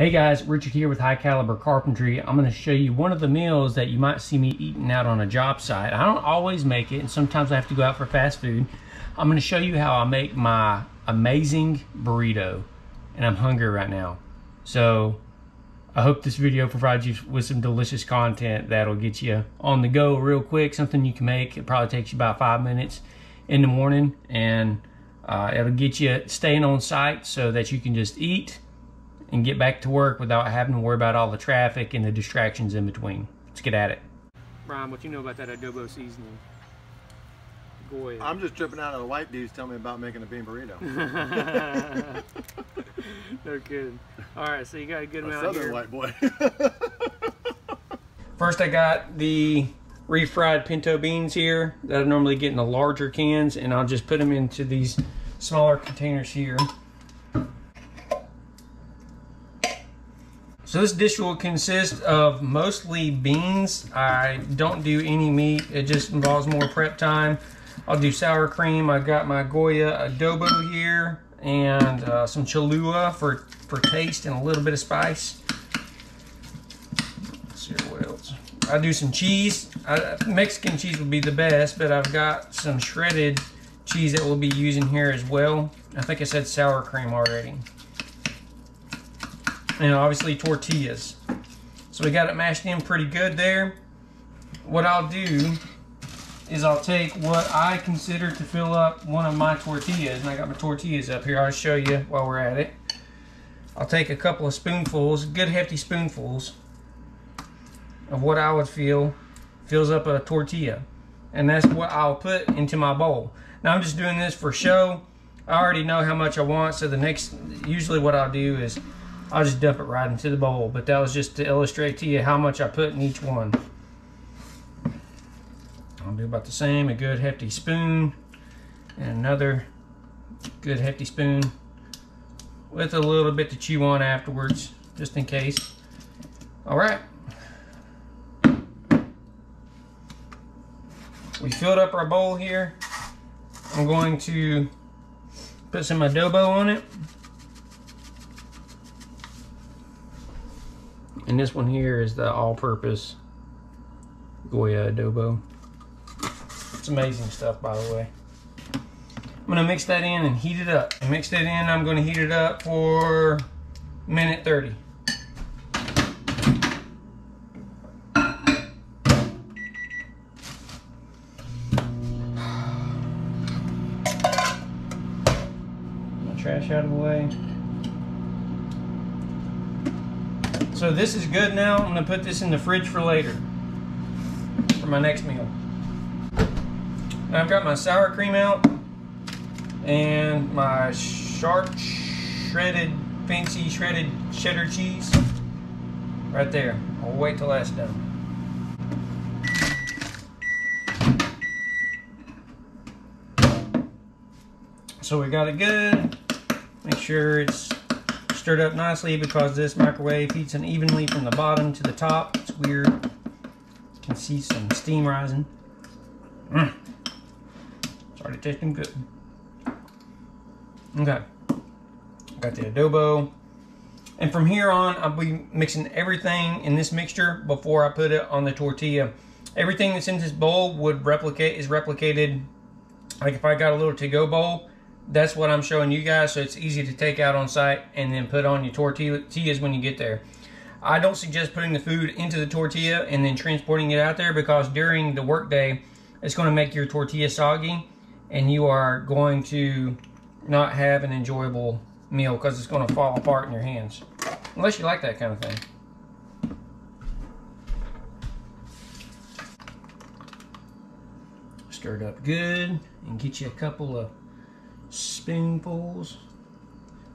Hey guys, Richard here with High Caliber Carpentry. I'm going to show you one of the meals that you might see me eating out on a job site. I don't always make it, and sometimes I have to go out for fast food. I'm going to show you how I make my amazing burrito, and I'm hungry right now. So I hope this video provides you with some delicious content that'll get you on the go real quick, something you can make. It probably takes you about five minutes in the morning, and uh, it'll get you staying on site so that you can just eat and get back to work without having to worry about all the traffic and the distractions in between. Let's get at it. Brian, what you know about that adobo seasoning? Go. I'm just tripping out of the white dudes telling me about making a bean burrito. no kidding. All right, so you got a good a amount southern here. white boy. First, I got the refried pinto beans here that I normally get in the larger cans, and I'll just put them into these smaller containers here. So this dish will consist of mostly beans. I don't do any meat. It just involves more prep time. I'll do sour cream. I've got my Goya adobo here and uh, some Cholula for, for taste and a little bit of spice. Let's see what else. I do some cheese. I, Mexican cheese would be the best, but I've got some shredded cheese that we'll be using here as well. I think I said sour cream already and obviously tortillas. So we got it mashed in pretty good there. What I'll do is I'll take what I consider to fill up one of my tortillas, and I got my tortillas up here. I'll show you while we're at it. I'll take a couple of spoonfuls, good hefty spoonfuls, of what I would feel fills up a tortilla. And that's what I'll put into my bowl. Now I'm just doing this for show. I already know how much I want, so the next, usually what I'll do is I'll just dump it right into the bowl. But that was just to illustrate to you how much I put in each one. I'll do about the same, a good hefty spoon and another good hefty spoon with a little bit to chew on afterwards, just in case. All right. We filled up our bowl here. I'm going to put some adobo on it. And this one here is the all-purpose Goya adobo. It's amazing stuff, by the way. I'm gonna mix that in and heat it up. I mix that in, I'm gonna heat it up for minute 30. trash out of the way. So this is good now. I'm gonna put this in the fridge for later, for my next meal. Now I've got my sour cream out and my sharp shredded, fancy shredded cheddar cheese right there. I'll wait till that's done. So we got it good. Make sure it's stirred up nicely because this microwave heats unevenly from the bottom to the top. It's weird. You can see some steam rising. Mm. It's already tasting good. Okay. Got the adobo. And from here on, I'll be mixing everything in this mixture before I put it on the tortilla. Everything that's in this bowl would replicate, is replicated, like if I got a little to-go bowl, that's what I'm showing you guys so it's easy to take out on site and then put on your tortillas when you get there. I don't suggest putting the food into the tortilla and then transporting it out there because during the workday it's going to make your tortilla soggy and you are going to not have an enjoyable meal because it's going to fall apart in your hands. Unless you like that kind of thing. Stir it up good and get you a couple of spoonfuls.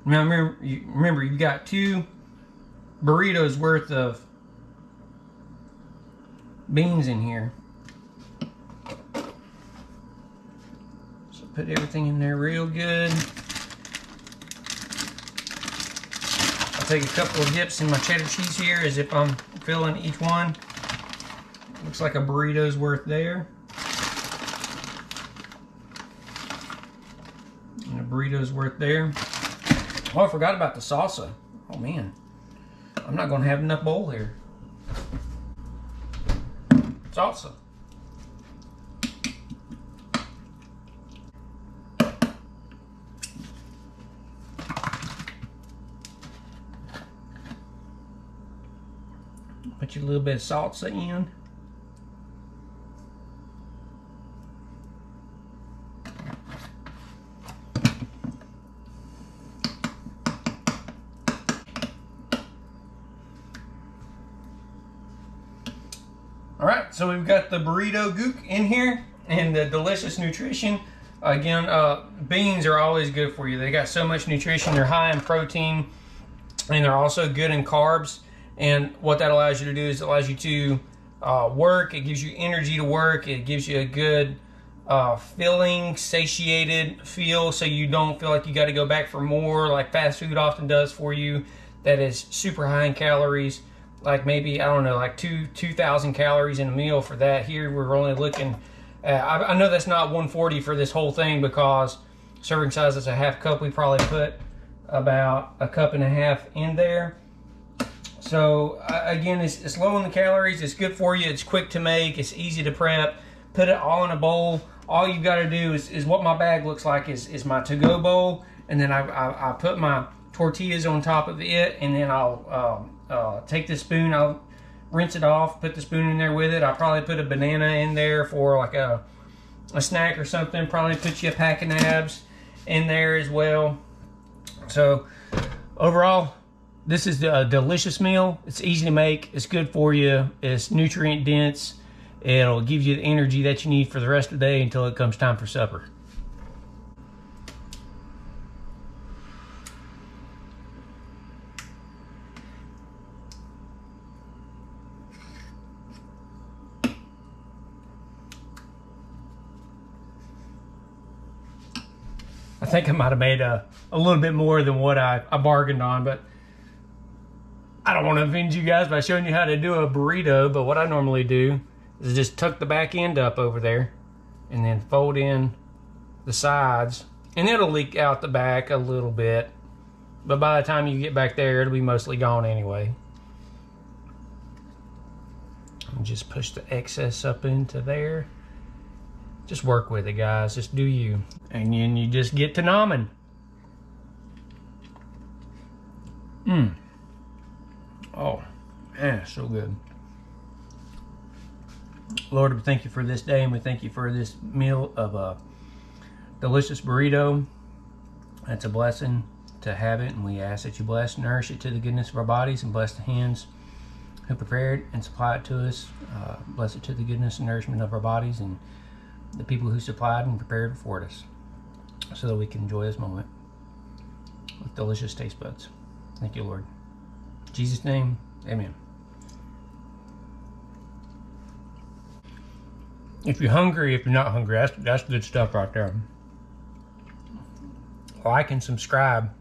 Now remember, you, remember you've got two burritos worth of beans in here. So put everything in there real good. I'll take a couple of dips in my cheddar cheese here as if I'm filling each one. Looks like a burrito's worth there. Burrito's worth there. Oh, I forgot about the salsa. Oh, man. I'm not gonna have enough bowl here. Salsa. Put you a little bit of salsa in. All right, so we've got the burrito gook in here and the delicious nutrition. Again, uh, beans are always good for you. They got so much nutrition. They're high in protein and they're also good in carbs. And what that allows you to do is it allows you to uh, work. It gives you energy to work. It gives you a good uh, filling, satiated feel so you don't feel like you got to go back for more like fast food often does for you that is super high in calories like maybe I don't know like two 2000 calories in a meal for that. Here we're only looking at, I, I know that's not 140 for this whole thing because serving size is a half cup. We probably put about a cup and a half in there. So uh, again it's, it's low in the calories. It's good for you. It's quick to make. It's easy to prep. Put it all in a bowl. All you got to do is, is what my bag looks like is, is my to-go bowl and then I, I, I, put my tortillas on top of it and then I'll uh, uh, take the spoon I'll rinse it off put the spoon in there with it. I'll probably put a banana in there for like a, a snack or something. Probably put you a pack of nabs in there as well. So overall this is a delicious meal. It's easy to make. It's good for you. It's nutrient dense. It'll give you the energy that you need for the rest of the day until it comes time for supper. Think I might have made a, a little bit more than what I, I bargained on, but I don't want to offend you guys by showing you how to do a burrito, but what I normally do is just tuck the back end up over there and then fold in the sides and it'll leak out the back a little bit but by the time you get back there it'll be mostly gone anyway. And just push the excess up into there just work with it guys. Just do you. And then you just get to nomming. Mmm oh man so good. Lord, we thank you for this day and we thank you for this meal of a delicious burrito. That's a blessing to have it, and we ask that you bless, nourish it to the goodness of our bodies, and bless the hands who prepared and supply it to us. Uh, bless it to the goodness and nourishment of our bodies, and the people who supplied and prepared for us, so that we can enjoy this moment with delicious taste buds. Thank you, Lord. In Jesus' name, amen. if you're hungry, if you're not hungry, that's, that's good stuff right there. Like and subscribe.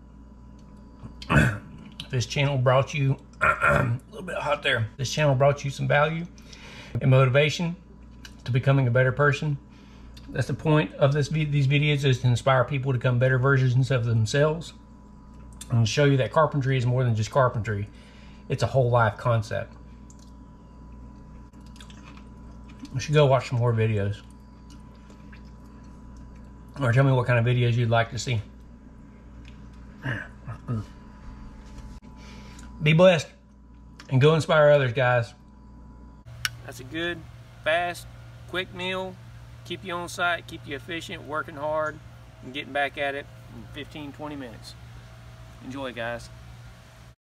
this channel brought you a little bit hot there. This channel brought you some value and motivation to becoming a better person. That's the point of this these videos is to inspire people to become better versions of themselves and show you that carpentry is more than just carpentry. It's a whole life concept. We should go watch some more videos. Or tell me what kind of videos you'd like to see. Be blessed and go inspire others, guys. That's a good, fast, quick meal. Keep you on site, keep you efficient, working hard, and getting back at it in 15, 20 minutes. Enjoy, guys.